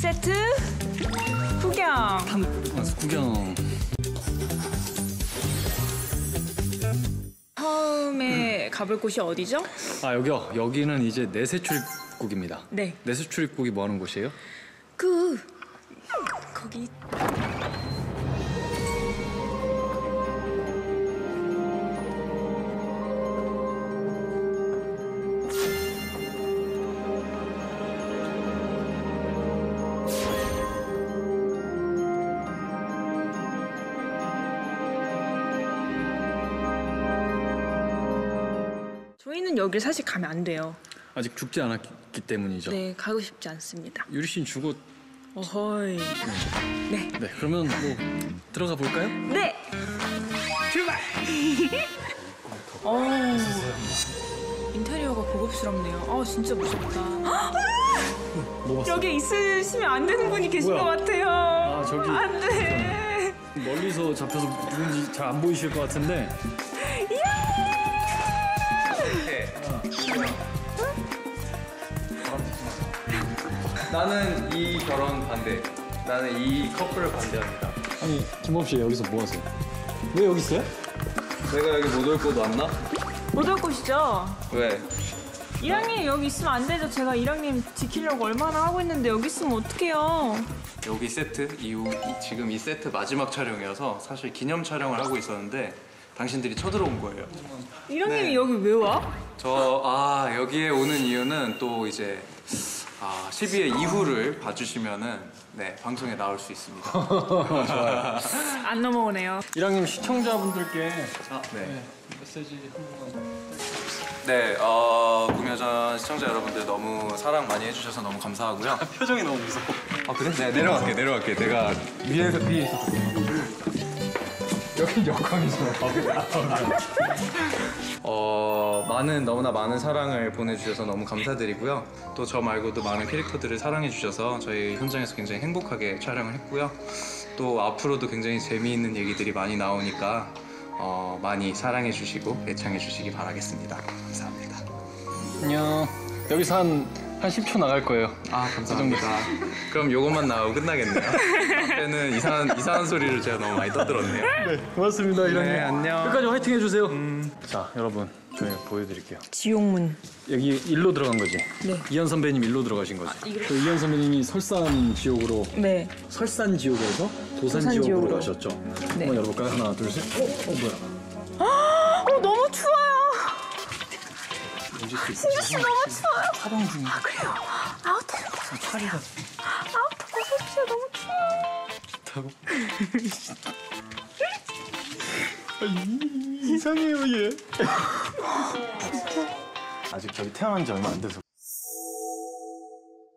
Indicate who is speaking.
Speaker 1: 세트 구경.
Speaker 2: 와서 구경.
Speaker 1: 처음에 가볼 곳이 어디죠?
Speaker 2: 아 여기요. 여기는 이제 내세 출입국입니다.
Speaker 1: 네.
Speaker 2: 내세 출입국이 뭐 하는 곳이에요?
Speaker 1: 그 거기 저희는 여길 사실 가면 안 돼요.
Speaker 2: 아직 죽지 않았기 때문이죠.
Speaker 1: 네, 가고 싶지 않습니다.
Speaker 2: 유리 씨는 죽어.
Speaker 1: 어허이. 네.
Speaker 2: 네, 그러면 뭐 들어가 볼까요?
Speaker 1: 네. 출발. 어. 인테리어가 고급스럽네요. 아 진짜 무섭다.
Speaker 2: 뭐 봤어?
Speaker 1: 여기 있으시면 안 되는 분이 계신
Speaker 2: 뭐야?
Speaker 1: 것 같아요.
Speaker 2: 아, 저기.
Speaker 1: 안 돼.
Speaker 2: 멀리서 잡혀서 누군지 잘 안 보이실 것 같은데.
Speaker 3: 나는 이 결혼 반대. 나는 이 커플을 반대합니다.
Speaker 2: 아니 김범 씨 여기서 뭐 하세요? 왜 여기 있어요?
Speaker 3: 내가 여기 못 올 곳 왔나?
Speaker 1: 못 올 곳이죠.
Speaker 3: 왜?
Speaker 1: 이랑님 여기 있으면 안 되죠. 제가 이랑님 지키려고 얼마나 하고 있는데 여기 있으면 어떡해요.
Speaker 3: 여기 세트 이후 이- 지금 이 세트 마지막 촬영이어서 사실 기념 촬영을 하고 있었는데 당신들이 쳐들어온 거예요.
Speaker 1: 이랑님이
Speaker 3: 네.
Speaker 1: 여기 왜 와?
Speaker 3: 저 아 여기에 오는 이유는 또 이제 아 12회 이후를 봐주시면은 네 방송에 나올 수 있습니다.
Speaker 1: 안 넘어오네요.
Speaker 2: 이랑님 시청자분들께
Speaker 3: 아, 네.
Speaker 2: 메시지 한 번만.
Speaker 3: 네, 어, 구미호전 시청자 여러분들 너무 사랑 많이 해주셔서 너무 감사하고요.
Speaker 2: 표정이 너무 무서워.
Speaker 3: 아 그래? 네, 내려갈게, 내려갈게. 내가 위에서 위에서. 여기 여광이죠. 어, 많은 너무나 많은 사랑을 보내주셔서 너무 감사드리고요. 또 저 말고도 많은 캐릭터들을 사랑해주셔서 저희 현장에서 굉장히 행복하게 촬영을 했고요. 또 앞으로도 굉장히 재미있는 얘기들이 많이 나오니까 어, 많이 사랑해주시고 애창해주시기 바라겠습니다. 감사합니다.
Speaker 2: 안녕. 여기서 한, 한 10초 나갈 거예요.
Speaker 3: 아 감사합니다. 그럼 요것만 나오고 끝나겠네요. 앞에는 이상한 이상한 소리를 제가 너무 많이 떠들었네요.
Speaker 2: 네, 고맙습니다, 이랑님.
Speaker 3: 네 안녕.
Speaker 2: 끝까지 화이팅 해주세요. 자, 여러분, 저희 보여드릴게요.
Speaker 1: 지옥문.
Speaker 2: 여기 일로 들어간 거지?
Speaker 1: 네.
Speaker 2: 이현 선배님 일로 들어가신 거지?
Speaker 1: 이리로.
Speaker 2: 그 이현 선배님이 설산 지옥으로
Speaker 1: 네.
Speaker 2: 설산 지옥에서 도산,
Speaker 1: 도산
Speaker 2: 지옥으로
Speaker 1: 지옥으로.
Speaker 2: 가셨죠?
Speaker 1: 네.
Speaker 2: 한번 열어볼까요? 하나, 둘, 셋. 어, 어 뭐야?
Speaker 1: 어 너무 추워 요.
Speaker 2: 은지 씨,
Speaker 1: 너무 추워요.
Speaker 2: 촬영 중이야.
Speaker 1: 아 그래요? 아우터
Speaker 2: 파리가
Speaker 1: 아우터 벗어주세요. 너무 추워.
Speaker 2: 좋다고? 이상해요 얘. 아직 저기 태어난 지 얼마 안 돼서